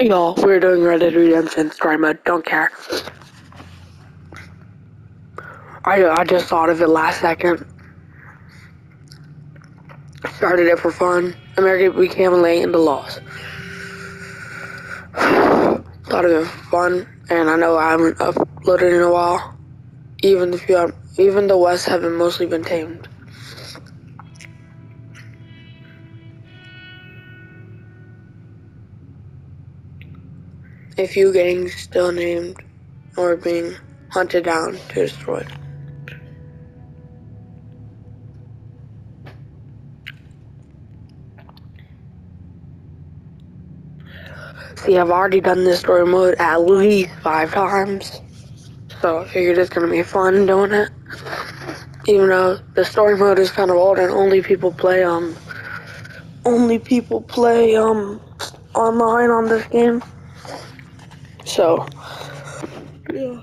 Y'all, we're doing Red Dead Redemption story mode. Don't care. I I just thought of it last second. Started it for fun. America became late into loss. thought of it for fun, and I know I haven't uploaded in a while. Even if you have, even the West haven't mostly been tamed. A few getting still named or being hunted down to destroyed. See, I've already done this story mode at least five times. So I figured it's gonna be fun doing it. Even though the story mode is kind of old and only people play um only people play um online on this game. So yeah.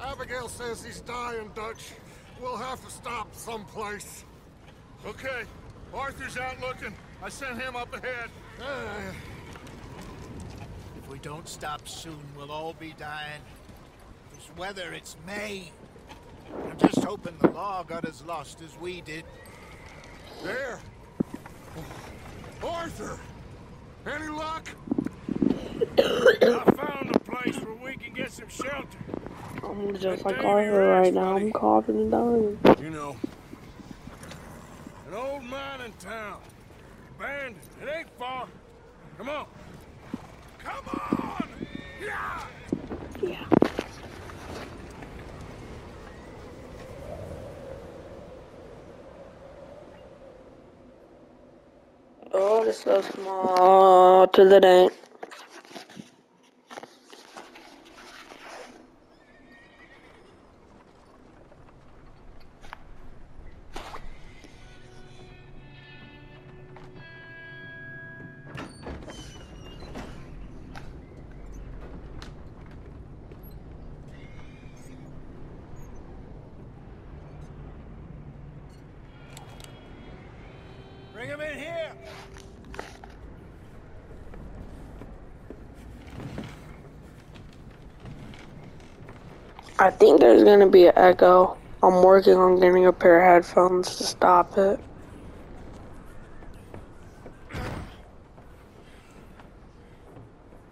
Abigail says he's dying, Dutch. We'll have to stop someplace. Okay. Arthur's out looking. I sent him up ahead. Uh, If we don't stop soon, we'll all be dying. This weather, it's May. I'm just hoping the law got as lost as we did. there. Arthur! Any luck? I found a place where we can get some shelter. I'm just like Arthur right now. I'm coughing and dying. You know. An old mine in town. Abandoned. It ain't far. Come on. Come on! Yeah! Yeah. Oh, it's so small to the dent. Bring him in here! I think there's gonna be an echo. I'm working on getting a pair of headphones to stop it.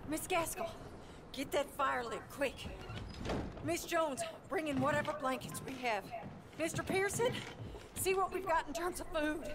Miss Gaskell, get that fire lit quick. Miss Jones, bring in whatever blankets we have. Mr. Pearson, see what we've got in terms of food.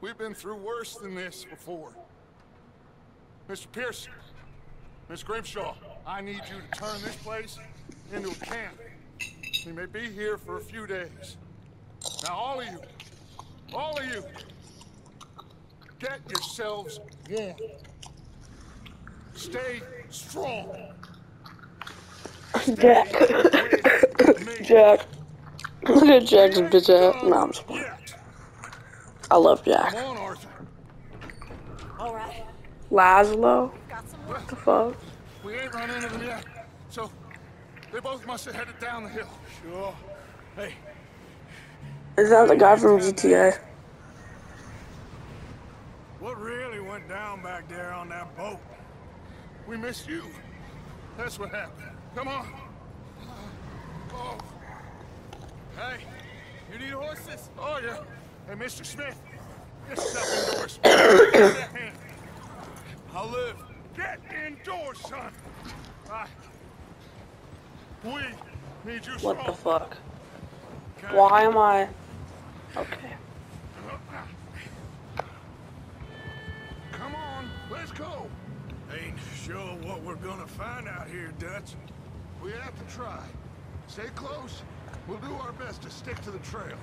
We've been through worse than this before. Mr. Pearson, Miss Grimshaw, I need you to turn this place into a camp. We may be here for a few days. Now, all of you, all of you, get yourselves warm. Stay strong. Jack. Jack. Look at Jack's bitch ass. No, I'm just. Yet. I love Jack. Come on, Arthur. All right, Laszlo? got some work. The fuck? We ain't run into them yet, so they both must have headed down the hill. Sure. Hey, Is that the guy from GTA? what really went down back there on that boat? We missed you. That's what happened. Come on. Oh, Hey, you need horses? oh yeah. Hey, Mr. Smith, get yourself indoors. Get that. I'll live. Get indoors, son. I... We need you What the strong. fuck? Why am I? Okay. Come on, let's go. Ain't sure what we're gonna find out here, Dutch. We have to try. Stay close. We'll do our best to stick to the trail.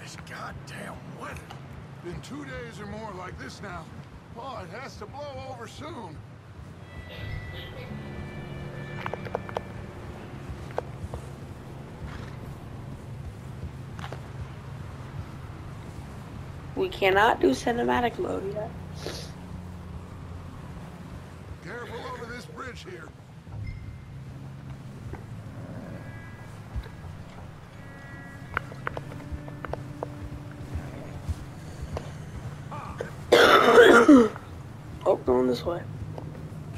This goddamn weather. Been two days or more like this now. Oh, it has to blow over soon. We cannot do cinematic mode yet. Careful over this bridge here. This way.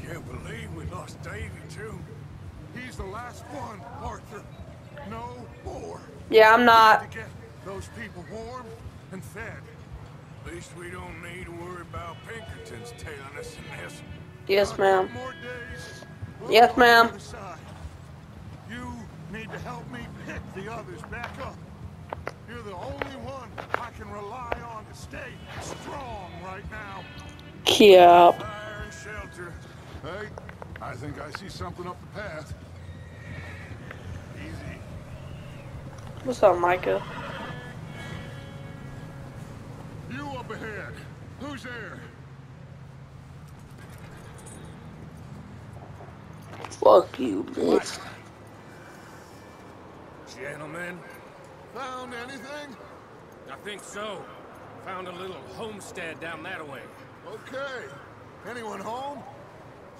Can't believe we lost Davy, too. He's the last one, Arthur. No more. Yeah, I'm not. To not. get those people warm and fed. At least we don't need to worry about Pinkertons tailing us in this. Yes, ma'am. We'll Yes, ma'am. the. You need to help me pick the others back up. You're the only one I can rely on to stay strong right now. Yeah. Fire and shelter. Hey, I think I see something up the path. Easy. What's up, Micah? You up ahead. Who's there? Fuck you, bitch. Gentlemen, Found anything? I think so. Found a little homestead down that way. Okay. Anyone home?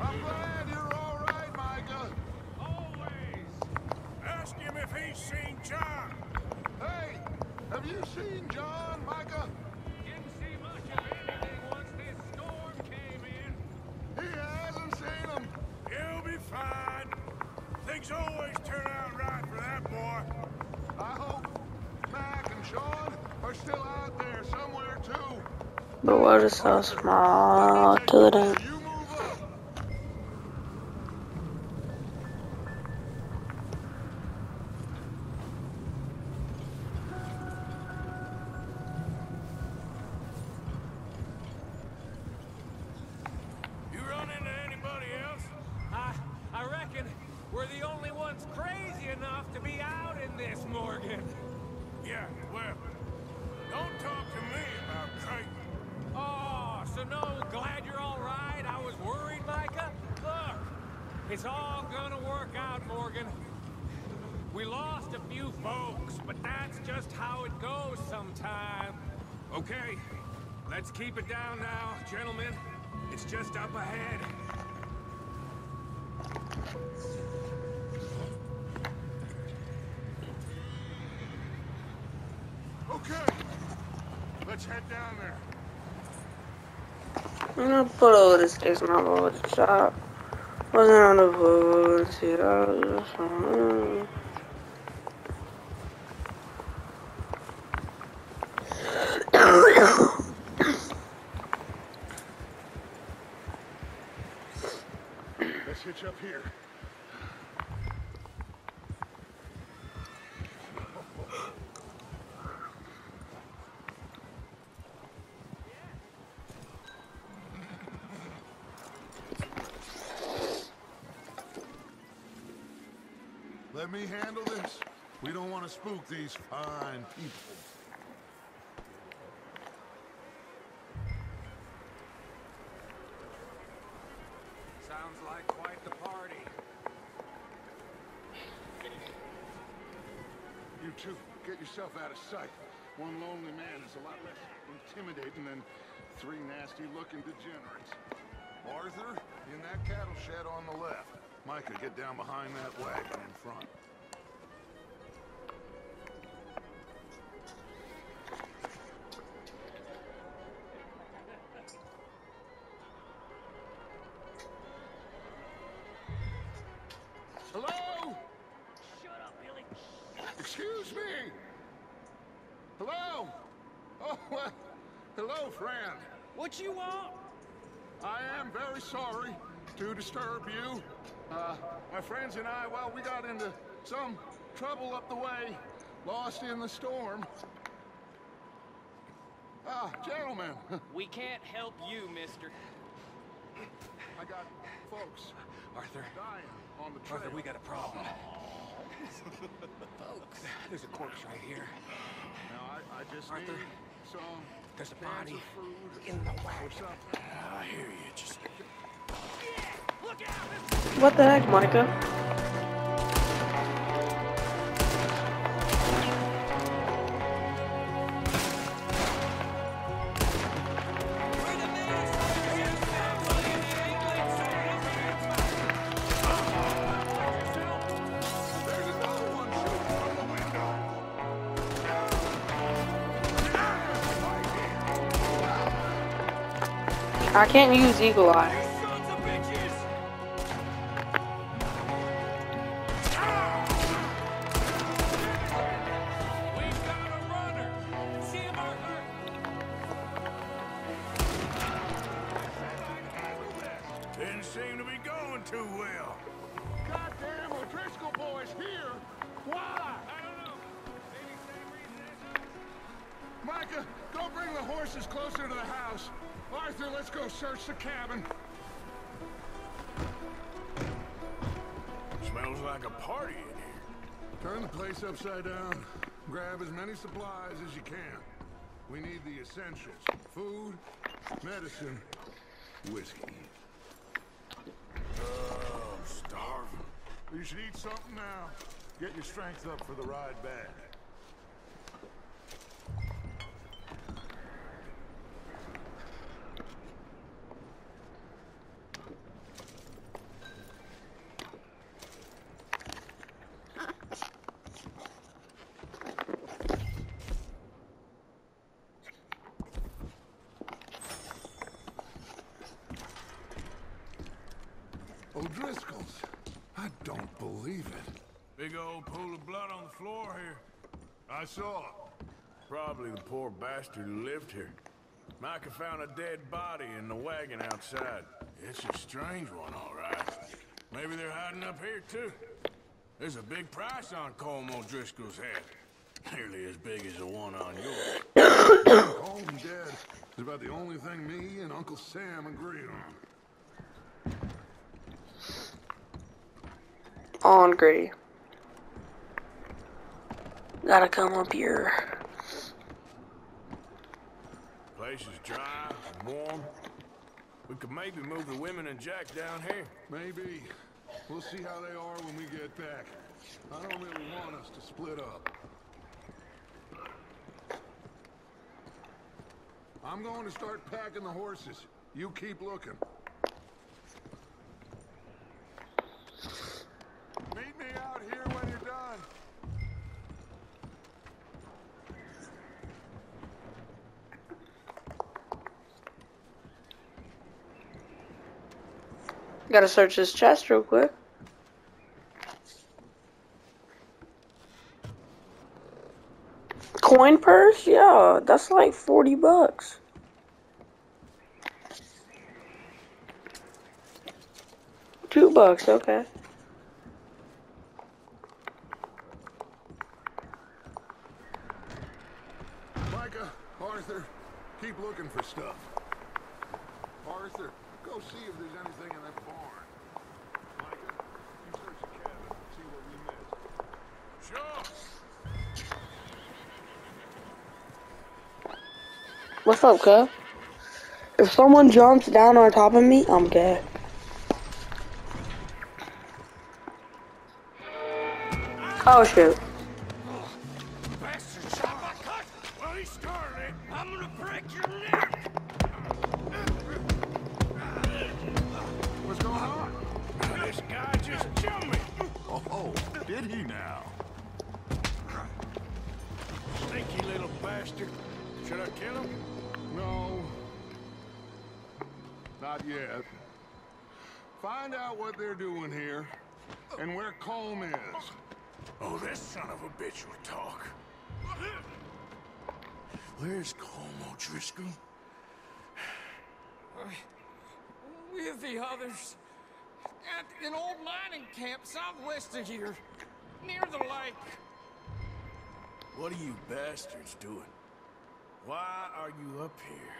I'm glad you're all right, Micah. Always! Ask him if he's seen John. Hey, have you seen John, Micah? Didn't see much of anything once this storm came in. He hasn't seen him. He'll be fine. Things always turn out right for that boy. I hope Mac and Sean are still out there somewhere too. The world is so small till Okay, let's head down there. I'm gonna put over this station all over the shop. Wasn't on the see. I was just on- Let's hitch up here. Let me handle this. We don't want to spook these fine people. Sounds like quite the party. You two, get yourself out of sight. One lonely man is a lot less intimidating than three nasty-looking degenerates. Arthur, in that cattle shed on the left. Micah, get down behind that wagon in front. Hello, friend. What you want? I am very sorry to disturb you. Uh, my friends and I, well, we got into some trouble up the way, lost in the storm. Ah, gentlemen, We can't help you, mister. I got folks Arthur. dying on the trail. Arthur, we got a problem. Folks. There's a corpse right here. Now, I, I just Arthur, need some there's a body in the or wagon. Ah, I hear you. Just What the heck, Micah? I can't use Eagle Eye. Supplies as you can. We need the essentials. Food, medicine, whiskey. Oh, starving. You should eat something now. Get your strength up for the ride back. O'Driscoll's. I don't believe it. Big old pool of blood on the floor here. I saw it. Probably the poor bastard who lived here. Micah found a dead body in the wagon outside. It's a strange one, all right. Maybe they're hiding up here, too. There's a big price on Colm O'Driscoll's head. Nearly as big as the one on yours. Colm dead is about the only thing me and Uncle Sam agree on. On Grady. Gotta come up here. Place is dry and warm. We could maybe move the women and Jack down here. Maybe. We'll see how they are when we get back. I don't really want us to split up. I'm going to start packing the horses. You keep looking. Meet me out here when you're done. Gotta search this chest real quick. Coin purse? Yeah, that's like 40 bucks. Two bucks, okay. Up, cuz? If someone jumps down on top of me, I'm dead. Oh shoot. Oh. Should I kill him? Not yet. Find out what they're doing here and where Colm is. Oh, this son of a bitch will talk. Where's Colm O'Driscoll? With the others. At an old mining camp southwest of here. Near the lake. What are you bastards doing? Why are you up here?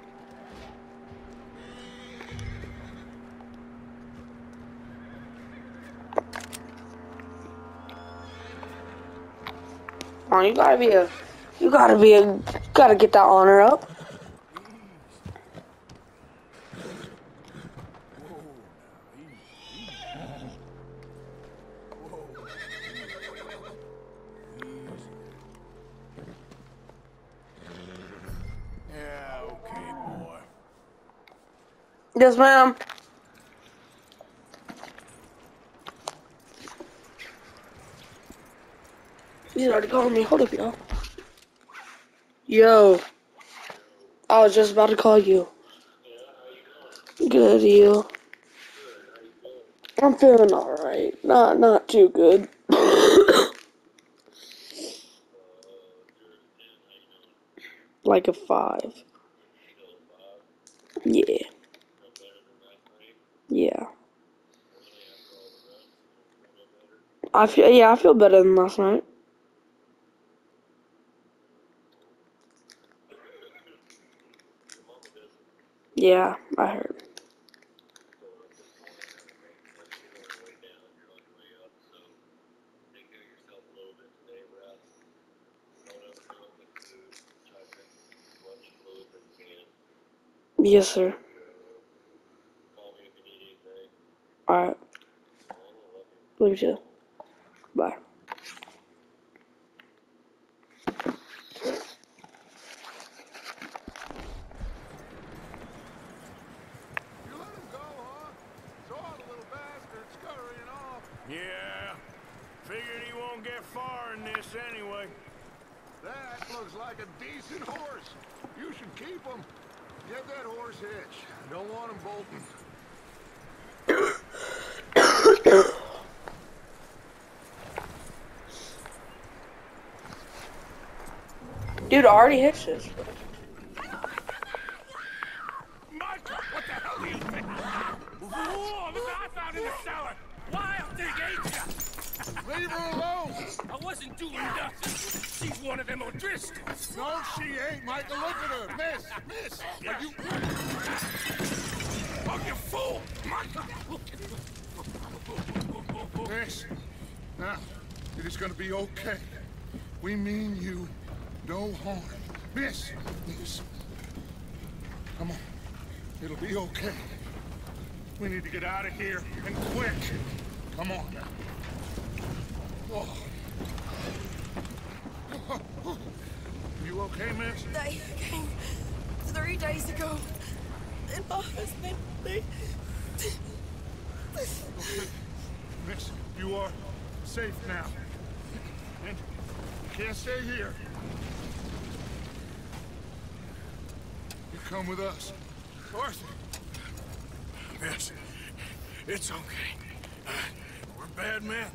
On, you gotta be a, you gotta be a, gotta get that honor up. Yeah, okay, boy. Yes, ma'am. He's already calling me. Hold up, yo. Yo. I was just about to call you. Good, you. I'm feeling alright. Not not too good. like a five. Yeah. Yeah. I feel yeah, I feel better than last night. Yeah, I heard. Yes, sir. Alright. Love you too. Bye. you let him go, huh? Saw the little bastard scurrying off. Yeah. Figured he won't get far in this anyway. That looks like a decent horse. You should keep him. Get that horse hitched. Don't want him bolting. Dude, I already hitched this. Micah, what the hell do you think? Whoa, look what I found in the alone. I wasn't doing nothing. She's one of them O'Driscolls. No, she ain't, Micah. Look at her. Miss, miss. Are you... You fool! Micah! Miss. Now, it is gonna be okay. We mean you no harm. Miss, miss. Come on. It'll be okay. We need to get out of here, and quick. Come on. Oh. You okay, miss? They came three days ago. And my husband, they... Miss, you are safe now. And you can't stay here. You come with us. Arthur! Yes, it's okay. Uh, we're bad men.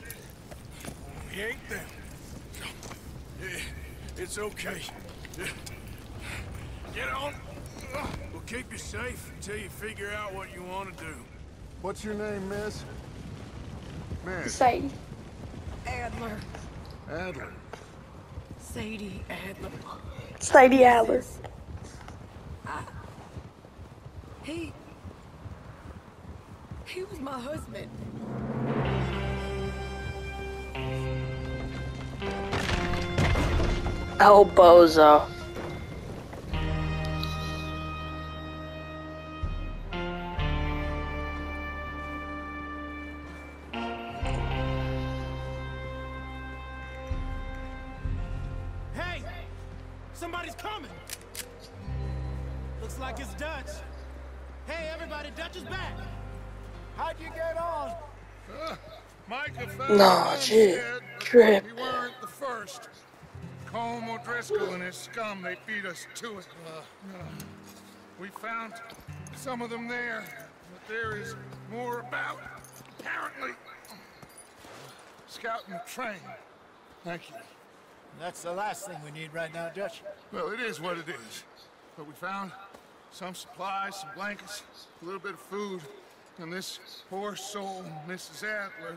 We ain't them. Yeah, It's okay. Get on. We'll keep you safe until you figure out what you want to do. What's your name, miss? Miss Sadie. Adler. Adler. Sadie Adler. Sadie Adler. He... He was my husband. El Bozo. Micah found Nah, shit. Trip. We weren't the first. Colm O'Driscoll and his scum, they beat us to it. Uh, uh, we found some of them there, but there is more about, apparently. Scouting the train. Thank you. That's the last thing we need right now, Dutch. Well, it is what it is. But we found some supplies, some blankets, a little bit of food, and this poor soul, Mrs. Adler,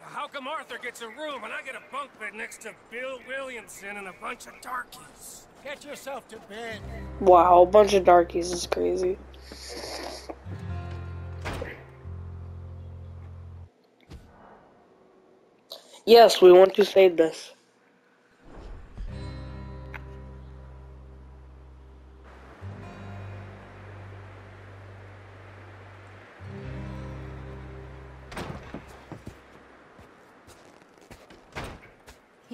How come Arthur gets a room and I get a bunk bed next to Bill Williamson and a bunch of darkies? Get yourself to bed. Wow, a bunch of darkies is crazy. Yes, we want to save this.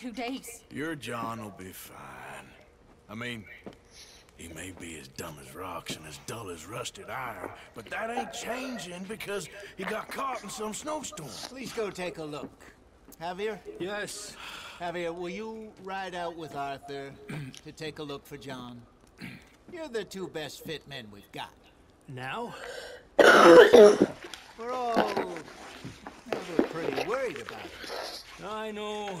two days. Your John will be fine. I mean, he may be as dumb as rocks and as dull as rusted iron, but that ain't changing because he got caught in some snowstorm. Please go take a look. Javier? Yes. Javier, will you ride out with Arthur to take a look for John? You're the two best fit men we've got. Now? We're all pretty worried about it. I know.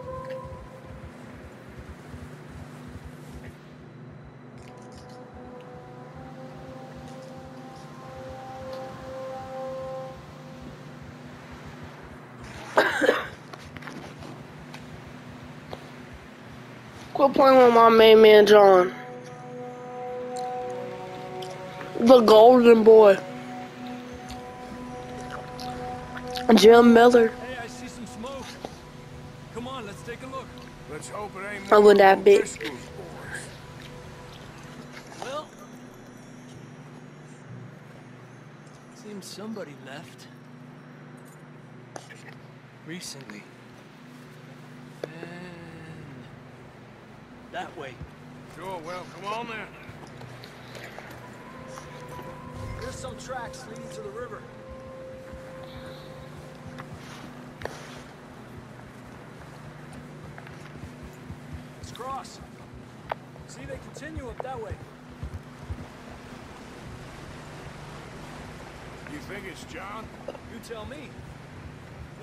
Quit playing with my main man John. The golden boy. Jim Miller. Hey, I see some smoke. Come on, let's take a look. Let's hope it ain't Oh, more that of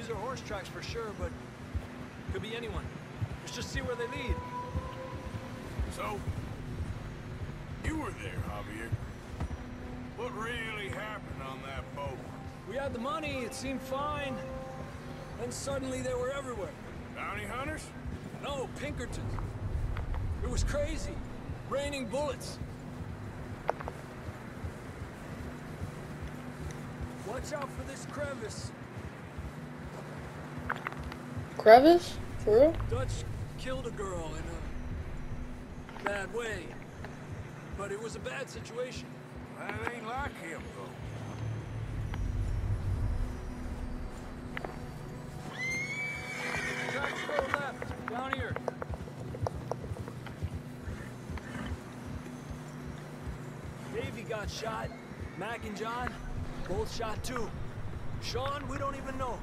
These are horse tracks for sure, but could be anyone. Let's just see where they lead. So, you were there, Javier. What really happened on that boat? We had the money, it seemed fine. Then suddenly they were everywhere. Bounty hunters? No, Pinkertons. It was crazy. Raining bullets. Watch out for this crevice. Crevice? For real? Dutch killed a girl in a bad way. But it was a bad situation. That ain't like him, though. Tracks go left, down here. Davey got shot. Mac and John, both shot too. Sean, we don't even know.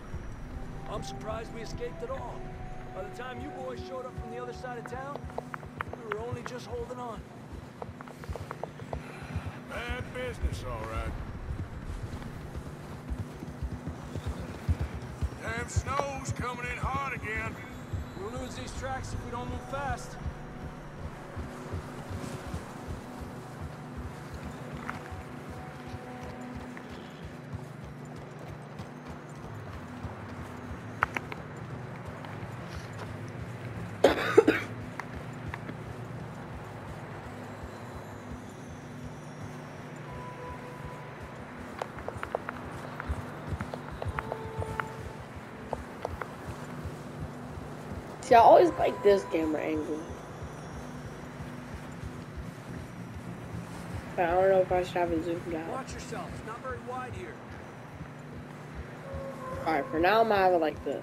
I'm surprised we escaped at all. By the time you boys showed up from the other side of town, we were only just holding on. Bad business, all right. Damn snow's coming in hot again. We'll lose these tracks if we don't move fast. See, I always like this camera angle. But I don't know if I should have it zoomed out. Watch yourself. It's not very wide here. Alright, for now I'm gonna have it like this.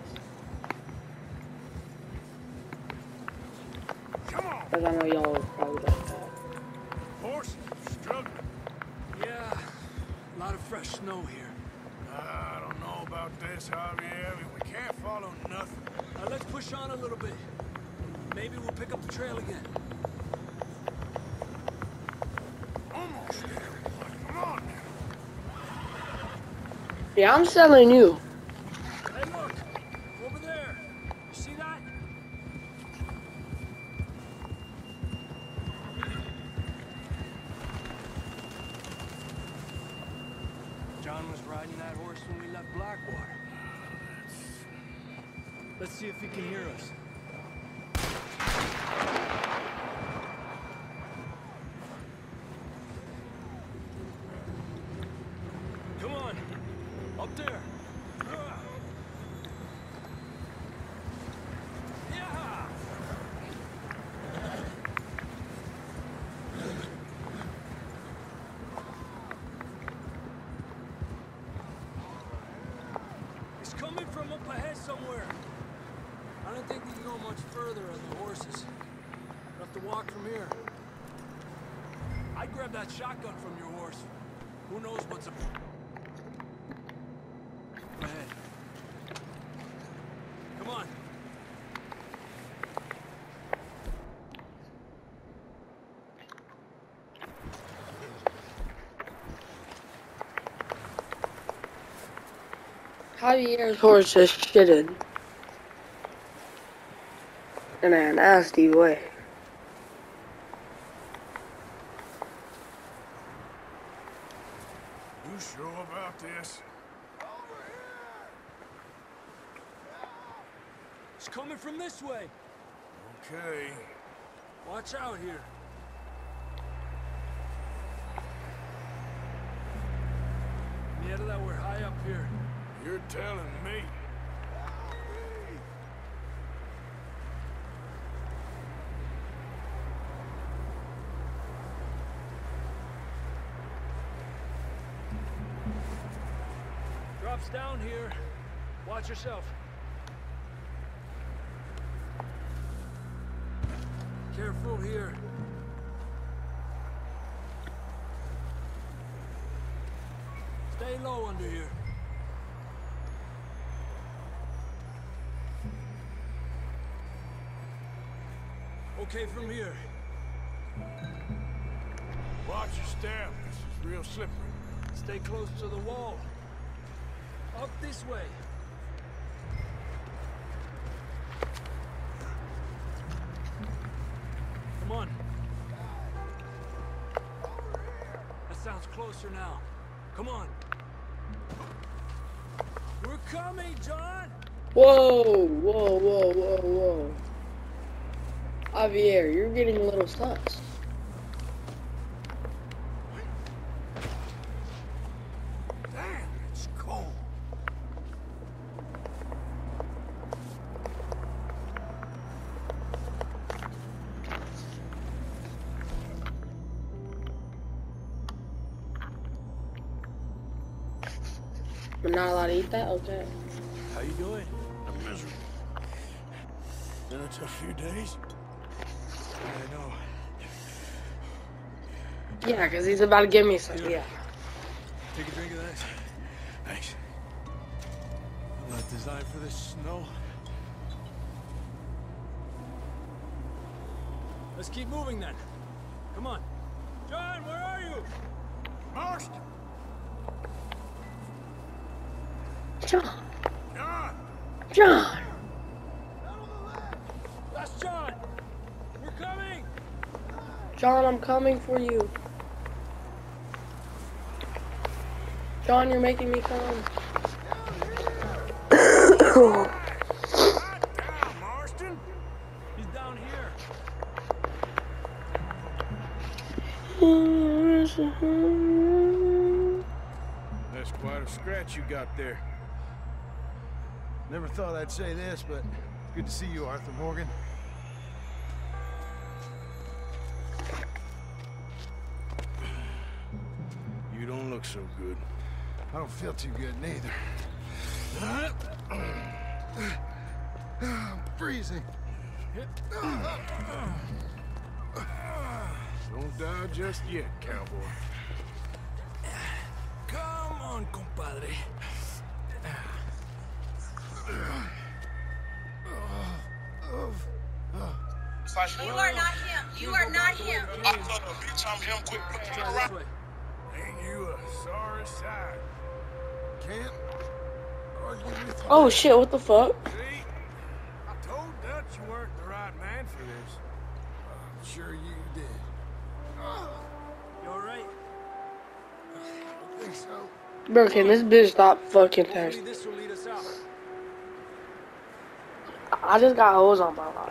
Come on, Because I know y'all would probably like that. horses struggling. Yeah, a lot of fresh snow here. I don't know about this, Javier. We can't follow nothing. Uh, let's push on a little bit. Maybe we'll pick up the trail again. Almost. Come on. Yeah, I'm selling you. Hey, look! Over there! You see that? John was riding that horse when we left Blackwater. Let's see if he can hear us. Come on! Up there! Yeah! He's coming from up ahead somewhere. I don't think we can go much further on the horses. We'll have to walk from here. I'd grab that shotgun from your horse. Who knows what's up. Go ahead. Come on. Javier's horse just shitted. In a nasty way. You sure about this? It's coming from this way. Okay. Watch out here. Down here. Watch yourself. Careful here. Stay low under here. Okay from here. Watch your step. This is real slippery. Stay close to the wall. Up this way. Come on. That sounds closer now. Come on. We're coming, John! Whoa, whoa, whoa, whoa, whoa. Javier, you're getting a little sus. Okay. How you doing? I'm miserable. Been a tough few days. I know. Yeah, because he's about to give me some. Yeah. Take a drink of that. Thanks. I'm not designed for this snow. Let's keep moving then. Come on. John, where are you? Marston! John. John! John. That's John! We're coming! John, I'm coming for you. John, you're making me come. Here. That's quite a scratch you got there. Never thought I'd say this, but good to see you, Arthur Morgan. You don't look so good. I don't feel too good neither. I'm freezing. Don't die just yet, cowboy. Come on, compadre. You are not him. You are not him. I thought the bitch I'm him quick put Try this way. Ain't you a sorry sight? Can't argue with. Oh shit, what the fuck? See? I told Dutch you weren't the right man for this. I'm sure you did. You alright? I think so. Bro, can this bitch stop fucking Hopefully thirsty? this will lead us out. I just got hoes on my line.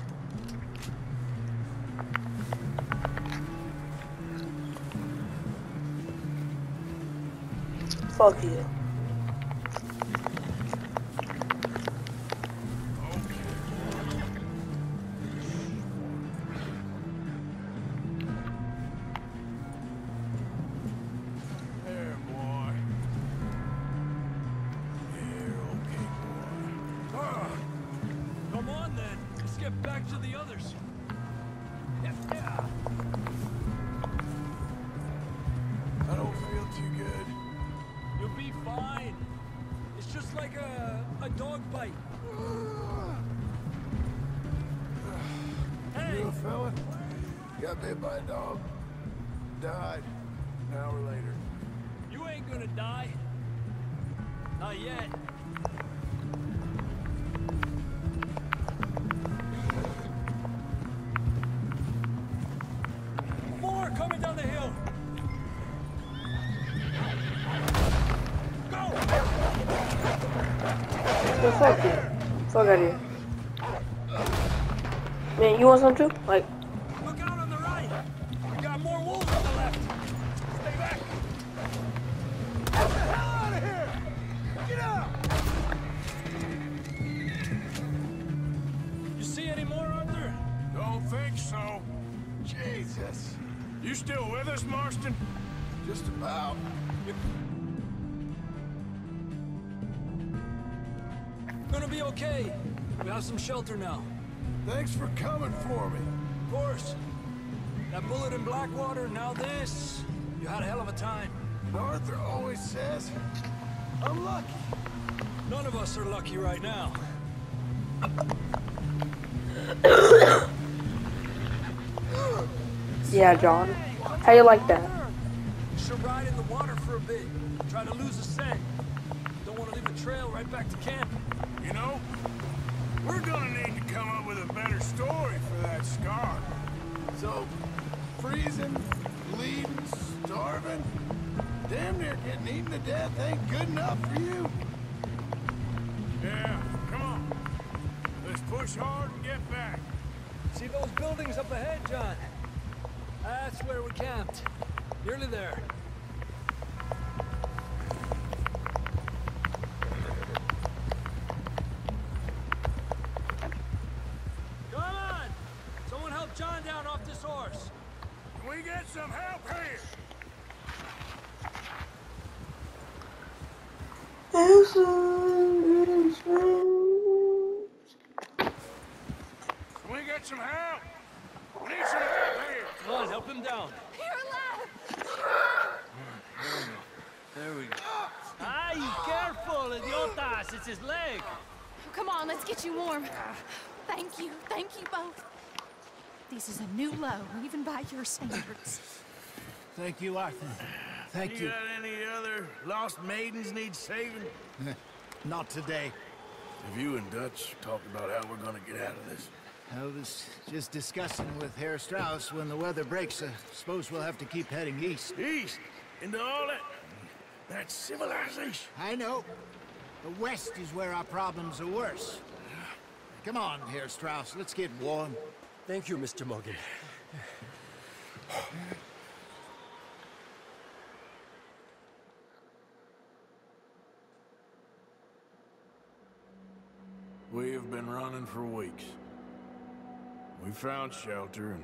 Fuck you. Here. Man, you want some too? Like, shelter now. Thanks for coming for me. Of course. That bullet in Blackwater, now this. You had a hell of a time. Arthur always says I'm lucky. None of us are lucky right now. yeah, John. How you like that? You should ride in the water for a bit. Try to lose a scent. Don't want to leave a trail right back to camp. You know, we're gonna need to come up with a better story for that scar. So, freezing, bleeding, starving, damn near getting eaten to death ain't good enough for you. Yeah, come on. Let's push hard and get back. See those buildings up ahead, John? That's where we camped. Nearly there. Come on! Someone help John down off this horse. Can we get some help here? Can we get some help? We need some help here. Come on, help him down. You're alive! There we go. Ay, careful, idiotas! It's his leg. Come on, let's get you warm. Thank you, thank you both. This is a new low, even by your standards. Thank you, Arthur. Thank You you. got any other lost maidens need saving? Not today. Have you and Dutch talked about how we're gonna get out of this? I was just discussing with Herr Strauss when the weather breaks. I suppose we'll have to keep heading east. East? Into all that... that civilization? I know. The west is where our problems are worse. Come on, Herr Strauss, let's get warm. Thank you, Mr. Morgan. We have been running for weeks. We found shelter and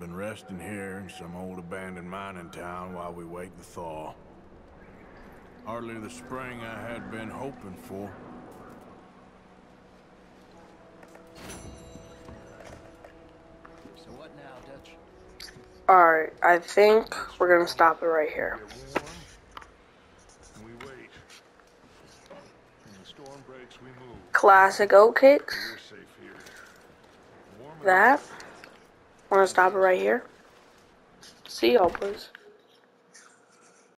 been resting here in some old abandoned mining town while we wait the thaw. Hardly the spring I had been hoping for. Alright, I think we're gonna stop it right here. And we wait. When the storm breaks, we move. Classic oat kicks. We're safe here. Warm That. Wanna stop it right here? See y'all, please.